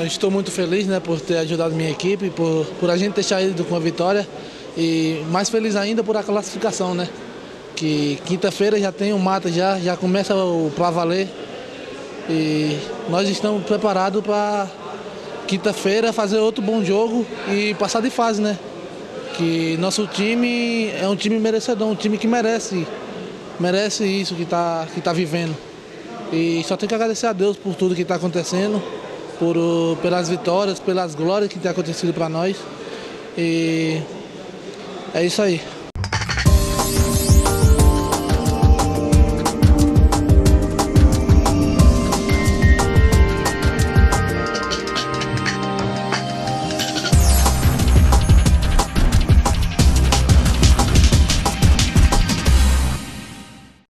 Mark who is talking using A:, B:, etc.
A: eu estou muito feliz né, por ter ajudado minha equipe, por, por a gente ter saído com a vitória e mais feliz ainda por a classificação, né? Que quinta-feira já tem o mata, já, já começa o para valer. E nós estamos preparados para quinta-feira fazer outro bom jogo e passar de fase, né? Que nosso time é um time merecedor, um time que merece, merece isso que está que tá vivendo. E só tenho que agradecer a Deus por tudo que está acontecendo, por, pelas vitórias, pelas glórias que tem acontecido para nós. E é isso aí.